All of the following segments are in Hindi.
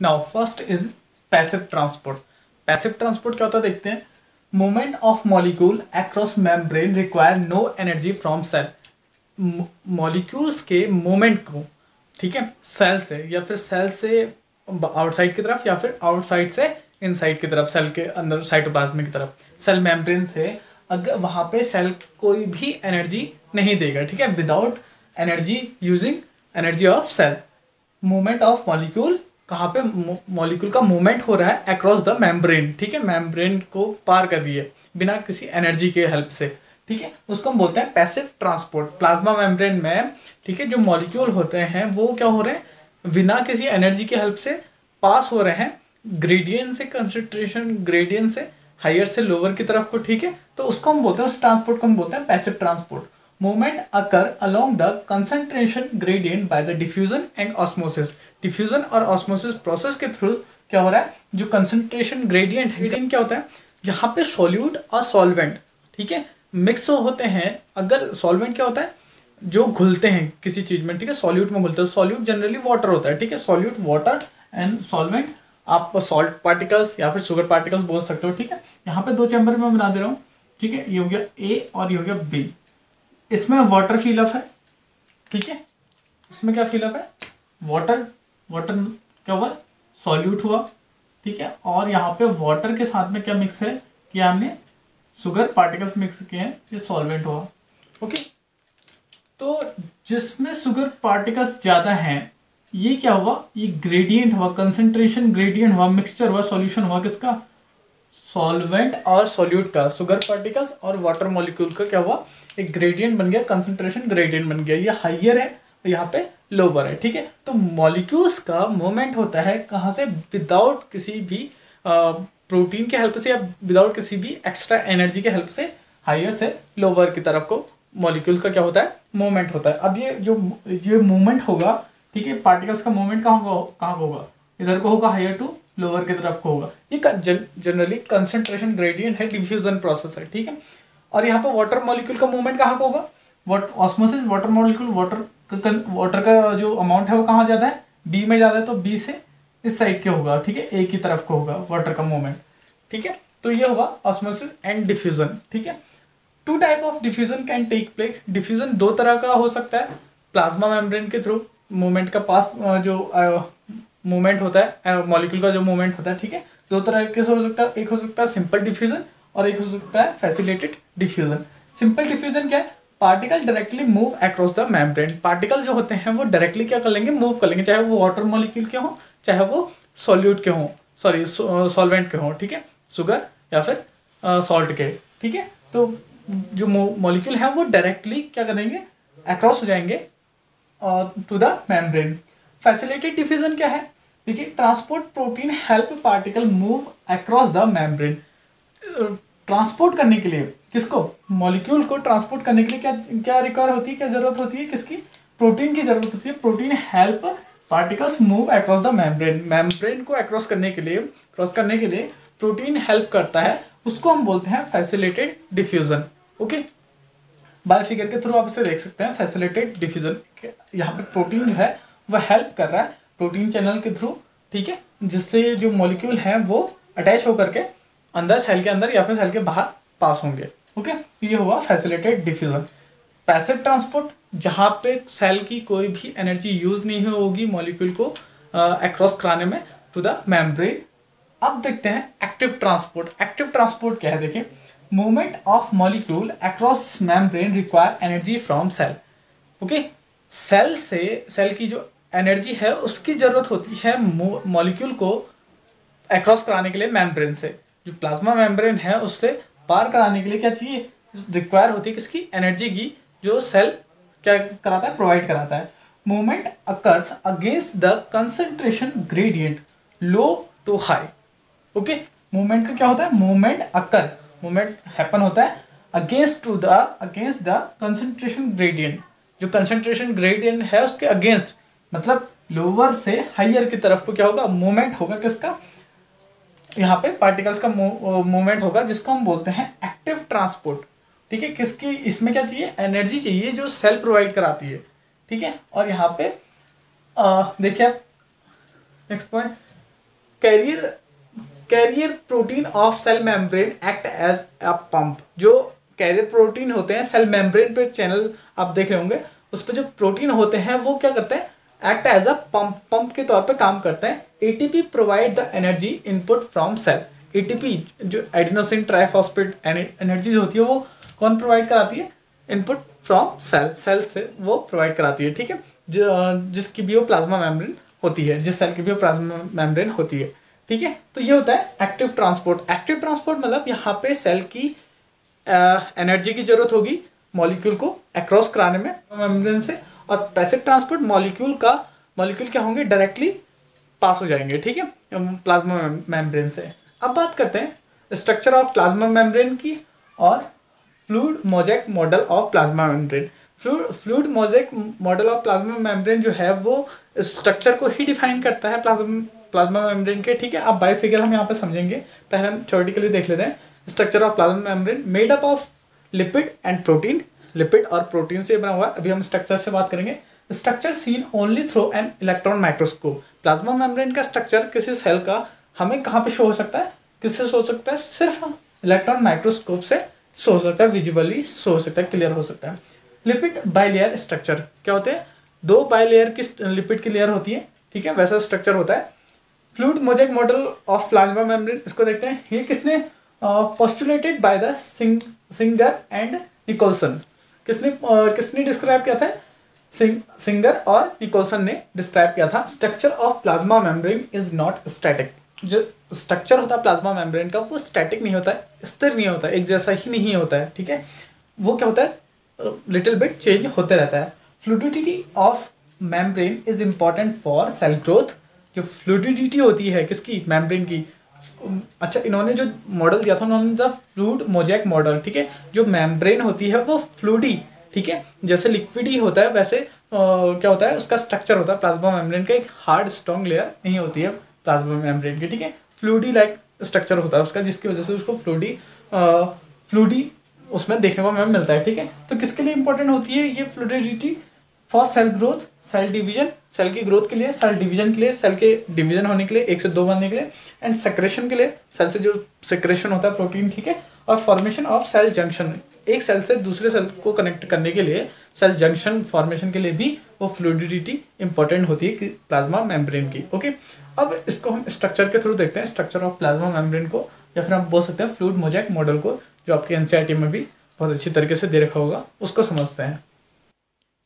Now first is passive transport passive transport क्या होता है देखते हैं। Movement of molecule across membrane require no energy from cell molecules के मूवमेंट को, ठीक है सेल से, या फिर सेल से आउटसाइड की तरफ़, या फिर आउटसाइड से इनसाइड की तरफ़ सेल के अंदर साइटोप्लाज्म की तरफ़। सेल मेम्ब्रेन से अगर वहाँ पे सेल कोई भी एनर्जी नहीं देगा, ठीक है without energy using energy of cell movement of molecule कहाँ पे मॉलिक्यूल का मूवमेंट हो रहा है अक्रॉस द मेम्ब्रेन ठीक है? मेम्ब्रेन को पार कर रही है, बिना किसी एनर्जी के हेल्प से, ठीक है? उसको हम बोलते हैं पैसिव ट्रांसपोर्ट प्लाज्मा मेम्ब्रेन में, ठीक है? जो मॉलिक्यूल होते हैं, वो क्या हो रहे हैं? बिना किसी एनर्जी की हेल्प से पास हो रहे हैं ग्रेडियंट से कंसंट्रेशन ग्रेडियंट से हायर से लोअर की तरफ़ को, ठीक है? तो उसको हम बोलते हैं, उस ट्रांसपोर्ट को हम बोलते हैं passive transport movement occur along the concentration gradient by the diffusion and osmosis diffusion और ऑस्मोसिस प्रोसेस के थ्रू क्या हो रहा है? जो कंसंट्रेशन ग्रेडियंट है क्या होता है? जहाँ पे सॉल्यूट और सॉल्वेंट ठीक है? मिक्स होते हैं। अगर सॉल्वेंट क्या होता है? जो घुलते हैं किसी चीज़ में, ठीक है? सॉल्यूट में घुलते हैं। सॉल्यूट जनरली वाटर होता है, ठीक है? सॉल्यूट वाटर एंड सॉल्वेंट आप सॉल्ट पार्टिकल्स या फिर शुगर पार्टिकल्स बोल सकते हो, ठीक है? यहाँ पे दो चैम्बर में बना दे रहा हूँ, ठीक है? ये हो गया ए और ये हो गया बी इसमें वाटर फिलअप है, ठीक है? इसमें क्या फिलअप है? वाटर वाटर क्या हुआ? सॉल्यूट हुआ, ठीक है? और यहाँ पे वाटर के साथ में क्या मिक्स है? कि हमने सुगर पार्टिकल्स मिक्स किए हैं, ये सॉल्वेंट हुआ ओके तो जिसमें सुगर पार्टिकल्स ज़्यादा हैं, ये क्या हुआ? ये ग्रेडियंट हुआ कंसेंट्रेशन ग्रेडियंट हुआ मिक्सचर हुआ सॉल्यूशन हुआ किसका? सॉल्वेंट और सॉल्यूट का सुगर पार्टिकल्स और वाटर मॉलिक्यूल का क्या हुआ? एक ग्रेडियंट बन गया कंसेंट्रेशन ग्रेडियंट बन गया। ये हाइयर है और यहाँ पे लोअर है, ठीक है? तो मॉलिक्यूल्स का मूवमेंट होता है कहाँ से? विदाउट किसी भी प्रोटीन के हेल्प से या विदाउट किसी भी एक्स्ट्रा एनर्जी के हेल्प से हाइयर से लोअर की तरफ़ को मॉलिक्यूल का क्या होता है? मूवमेंट होता है। अब ये जो, ये मूवमेंट होगा, ठीक है पार्टिकल्स का मूवमेंट कहाँ होगा कहाँ होगा? इधर को होगा हायर टू लोअर की तरफ़ को होगा। ये जनरली कंसेंट्रेशन ग्रेडियंट है डिफ्यूजन प्रोसेस है, ठीक है? और यहाँ पर वाटर मॉलिक्यूल का मूवमेंट कहाँ का होगा? What osmosis water molecule water water का जो अमाउंट है वो कहाँ ज़्यादा है? बी में ज़्यादा है तो बी से इस साइड के होगा, ठीक है? ए की तरफ़ को होगा वाटर का मूवमेंट ठीक है? तो ये होगा ऑस्मोसिस एंड डिफ्यूजन ठीक है? Two type of diffusion can take place diffusion दो तरह का हो सकता है प्लाज्मा मेम्ब्रेन के थ्रू मूवमेंट का पास जो मूवमेंट होता है मॉलिक्यूल का जो मूवमेंट होता है, ठीक है? दो तरह के हो सकता है? एक हो सकता है सिंपल डिफ्यूजन और एक हो सकता है फैसिलेटेड डिफ्यूजन सिंपल डिफ्यूजन क्या है? Particle directly move across the membrane particle जो होते हैं, वो डायरेक्टली क्या कर लेंगे? मूव कर लेंगे, चाहे वो वाटर मॉलिक्यूल के हों, चाहे वो सॉल्यूट के हों सॉरी सॉल्वेंट के हों, ठीक है? शुगर या फिर सॉल्ट के, ठीक है? तो जो मॉलिक्यूल है, वो डायरेक्टली क्या करेंगे? अक्रॉस हो जाएँगे to the membrane facilitated diffusion क्या है? देखिए transport protein help particle move across the membrane transport करने के लिए किसको? मॉलिक्यूल को ट्रांसपोर्ट करने के लिए क्या क्या रिक्वायर होती है, क्या ज़रूरत होती है किसकी? प्रोटीन की ज़रूरत होती है। Protein help particles move across the membrane membrane को अक्रॉस करने के लिए क्रॉस करने के लिए प्रोटीन हेल्प करता है। उसको हम बोलते हैं facilitated diffusion okay by figure के थ्रू आप इसे देख सकते हैं। फैसिलिटेड डिफ्यूजन यहाँ पे प्रोटीन जो है वह हेल्प कर रहा है। प्रोटीन चैनल के थ्रू, ठीक है? जिससे जो मॉलिक्यूल है वो अटैच होकर के अंदर सेल के अंदर या फिर सेल के बाहर पास होंगे ओके ये हुआ फैसिलिटेड डिफ्यूजन पैसिव ट्रांसपोर्ट जहाँ पे सेल की कोई भी एनर्जी यूज़ नहीं होगी मॉलिक्यूल को अक्रॉस कराने में टू द मेम्ब्रेन अब देखते हैं एक्टिव ट्रांसपोर्ट एक्टिव ट्रांसपोर्ट क्या है? देखिए movement of molecule across membrane require energy from cell okay cell से सेल की जो एनर्जी है, उसकी ज़रूरत होती है मॉलिक्यूल को अक्रॉस कराने के लिए मेम्ब्रेन से। जो प्लाज्मा मेम्ब्रेन है, उससे पार कराने के लिए क्या चाहिए? रिक्वायर होती है किसकी? एनर्जी की, जो सेल क्या कराता है? प्रोवाइड कराता है। Movement occurs against the concentration gradient low to high okay movement का क्या होता है? मूवमेंट अकर मूवमेंट हैपन होता है against to the against the concentration gradient जो कंसेंट्रेशन ग्रेडियंट है, उसके अगेंस्ट मतलब लोअर से हाइयर की तरफ़ को क्या होगा? मूवमेंट होगा किसका? यहाँ पे पार्टिकल्स का मूवमेंट होगा, जिसको हम बोलते हैं एक्टिव ट्रांसपोर्ट ठीक है? किसकी, इसमें क्या चाहिए? एनर्जी चाहिए जो सेल प्रोवाइड कराती है। ठीक है? और यहाँ पे देखिए next point carrier carrier protein of cell membrane act as a pump जो कैरियर प्रोटीन होते हैं सेल मेम्ब्रेन पे चैनल आप देख रहे होंगे, उस पर जो प्रोटीन होते हैं, वो क्या करते हैं? Act as a pump pump के तौर पे काम करते हैं। ATP provide the energy input from cell ATP जो एडिनोसिन ट्राइफॉस्फेट एनर्जी होती है, वो कौन प्रोवाइड कराती है? इनपुट फ्रॉम सेल सेल से वो प्रोवाइड कराती है, ठीक है? जिसकी भी वो प्लाज्मा मेम्ब्रेन होती है, जिस सेल की भी वो प्लाज्मा मेम्ब्रेन होती है, ठीक है? तो ये होता है एक्टिव ट्रांसपोर्ट एक्टिव ट्रांसपोर्ट मतलब यहाँ पे सेल की एनर्जी की ज़रूरत होगी मॉलिक्यूल को अक्रॉस कराने में मेम्ब्रेन से। और पैसिव ट्रांसपोर्ट मॉलिक्यूल का, मॉलिक्यूल क्या होंगे? डायरेक्टली पास हो जाएँगे, ठीक है? प्लाज्मा मेम्ब्रेन से। अब बात करते हैं स्ट्रक्चर ऑफ़ प्लाज्मा मेम्ब्रेन की और fluid mosaic model of plasma membrane fluid mosaic model of plasma membrane जो है, वो स्ट्रक्चर को ही डिफाइन करता है प्लाज्मा प्लाज्मा मेम्ब्रेन के, ठीक है? अब बाई फिगर हम यहाँ पे समझेंगे। पहले हम थ्योरेटिकली देख लेते हैं। Structure of plasma membrane made up of lipid and protein lipid और प्रोटीन से बना हुआ है। अभी हम स्ट्रक्चर से बात करेंगे। Structure seen only through an electron microscope plasma membrane का स्ट्रक्चर किसी सेल का हमें कहाँ पे शो हो सकता है? किससे शो हो सकता है? सिर्फ़ इलेक्ट्रॉन माइक्रोस्कोप से शो हो सकता है। विजिबली शो हो सकता है। क्लियर हो सकता है। लिपिड बाइलेयर स्ट्रक्चर क्या होते हैं? दो बाइलेयर की लिपिड की लेयर होती है। ठीक है? वैसा स्ट्रक्चर होता है। Fluid mosaic model of plasma membrane इसको देखते हैं। ये किसने postulated by the Singer and Nicolson किसने किसने डिस्क्राइब किया था? सिंग सिंगर और निकोलसन ने डिस्क्राइब किया था structure of plasma membrane is not static जो स्ट्रक्चर होता है प्लाज्मा मेम्ब्रेन का, वो स्टैटिक नहीं होता है, स्थिर नहीं होता है, एक जैसा ही नहीं होता है, ठीक है? वो क्या होता है? लिटिल बिट चेंज होते रहता है। Fluidity of membrane is important for cell growth जो फ्लूडिटी होती है, किसकी? मेम्ब्रेन की। अच्छा इन्होंने जो मॉडल दिया था उन्होंने द फ्लूड मोजैक मॉडल ठीक है? जो मेम्ब्रेन होती है वो फ्लूडी ठीक है? जैसे लिक्विड ही होता है वैसे आ, क्या होता है उसका स्ट्रक्चर होता है प्लाज्मा मेम्ब्रेन का एक हार्ड स्ट्रॉन्ग लेयर नहीं होती है प्लाज्मा मेम्ब्रेन की ठीक है? फ्लूडी लाइक स्ट्रक्चर होता है उसका जिसकी वजह से उसको फ्लूडी फ्लूडी उसमें देखने को मैम मिलता है ठीक है? तो किसके लिए इंपॉर्टेंट होती है ये fluidity for cell growth, cell division, cell की ग्रोथ के लिए, सेल डिवीज़न के लिए, सेल के डिवीज़न होने के लिए, एक से दो बनने के लिए एंड सेक्रेशन के लिए, सेल से जो सेक्रेशन होता है प्रोटीन ठीक है? और फॉर्मेशन ऑफ़ सेल जंक्शन एक सेल से दूसरे सेल को कनेक्ट करने के लिए सेल जंक्शन फॉर्मेशन के लिए भी वो फ्लूडिटी इंपॉर्टेंट होती है प्लाज्मा मेम्ब्रेन की ओके अब इसको हम स्ट्रक्चर के थ्रू देखते हैं स्ट्रक्चर ऑफ़ प्लाज्मा मेम्ब्रेन को, या फिर हम बोल सकते हैं फ्लूड मोजैक मॉडल को, जो आपके एन में भी बहुत अच्छी तरीके से दे रखा होगा, उसको समझते हैं।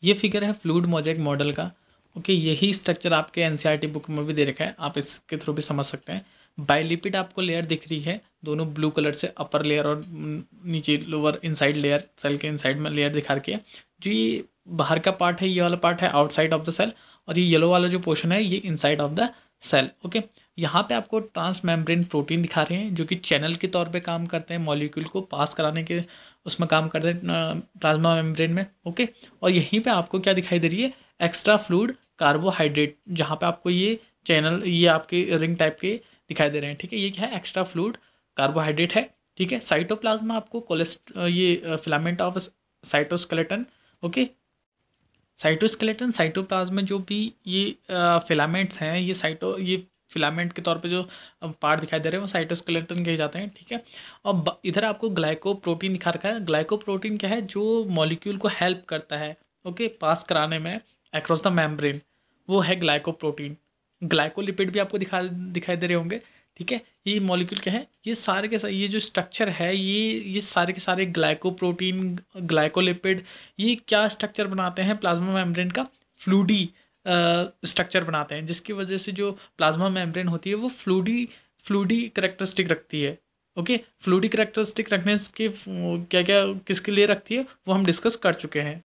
ये फिगर है फ्लूड मोजेक मॉडल का। ओके, यही स्ट्रक्चर आपके एन बुक में भी दे रखा है। आप इसके थ्रू भी समझ सकते हैं। बाइलिपिड आपको लेयर दिख रही है, दोनों ब्लू कलर से अपर लेयर और नीचे लोअर इनसाइड लेयर सेल के इनसाइड में लेयर दिखा रखी है। जो ये बाहर का पार्ट है, ये वाला पार्ट है आउटसाइड ऑफ़ द सेल और ये येलो वाला जो पोर्शन है, ये inside of the cell, okay? यहाँ पे आपको ट्रांस मेम्ब्रेन प्रोटीन दिखा रहे हैं, जो कि चैनल के तौर पे काम करते हैं, मॉलिक्यूल को पास कराने के, उसमें काम करते हैं प्लाज्मा मेम्ब्रेन में, ओके? और यहीं पे आपको क्या दिखाई दे रही है? एक्स्ट्रा फ्लूड कार्बोहाइड्रेट, जहाँ पे आपको ये चैनल, ये आपके रिंग टाइप के दिखाई दे रहे हैं, ठीक है? ये क्या है? एक्स्ट्रा फ्लूड कार्बोहाइड्रेट है, ठीक है? साइटोप्लाज्मा आपको कोलेस्ट, ये filament of cytoskeleton, okay? Cytoskeleton, cytoplasm में जो भी ये फिलामेंट्स हैं, ये साइटो, ये फिलामेंट के तौर पे जो पार्ट दिखाई दे रहे हैं, वो साइटोस्केलेटन कहे जाते हैं, ठीक है? और इधर आपको ग्लाइको प्रोटीन दिखा रखा है। ग्लाइको प्रोटीन क्या है? जो मॉलिक्यूल को हेल्प करता है ओके पास कराने में अक्रॉस द मेम्ब्रेन वो है ग्लाइको प्रोटीन ग्लाइकोलिपिड भी आपको दिखा, दिखाई दे रहे होंगे। ठीक है? ये मॉलिक्यूल क्या है? ये सारे के सारे ये जो स्ट्रक्चर है, ये ये सारे के सारे ग्लाइकोप्रोटीन ग्लाइकोलिपिड ये क्या स्ट्रक्चर बनाते हैं प्लाज्मा मेम्ब्रेन का? फ्लूडी स्ट्रक्चर बनाते हैं, जिसकी वजह से जो प्लाज्मा मेम्ब्रेन होती है, वो फ्लूडी फ्लूडी करेक्टरिस्टिक रखती है। ओके फ्लूडी करेक्टरिस्टिक रखने के क्या क्या किसके लिए रखती है? वो हम डिस्कस कर चुके हैं।